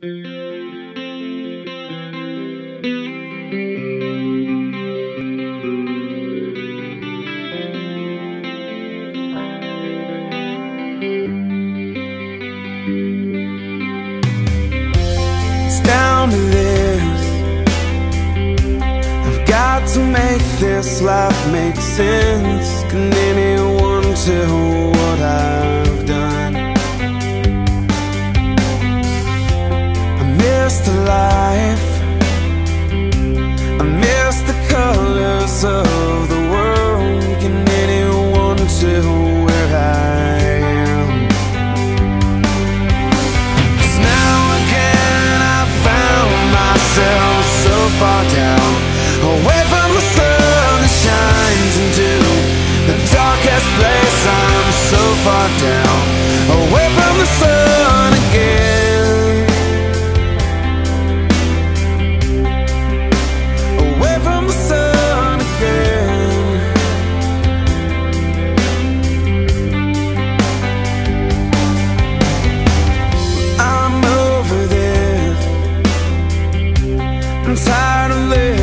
Down to this. I've got to make this life make sense. Can anyone tell miss the life. I miss the colors of the world. Can anyone tell where I am? Cause now again I found myself so far down Away from the sun that shines into the darkest place I'm so far down Away from the sun I'm tired of living